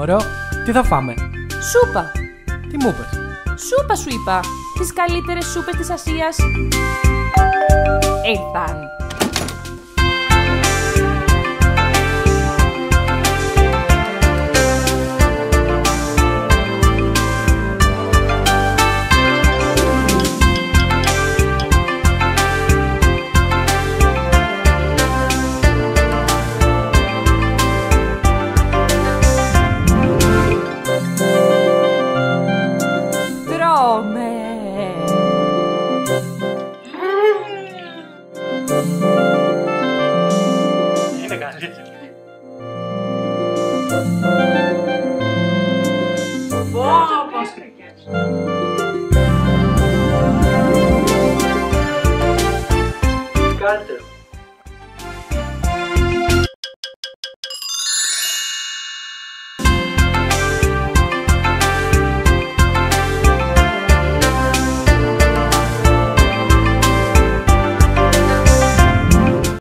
Μωρό, τι θα φάμε; Σούπα. Τι μου είπες; Σούπα σου είπα. Τις καλύτερες σούπες της Ασίας. Ήρθαν. Ακριβώς